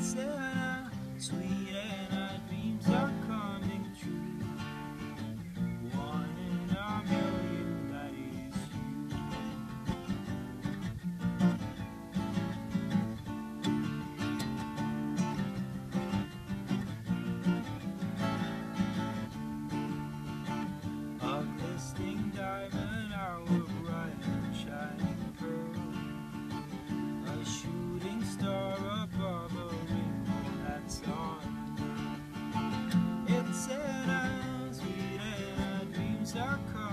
said circle.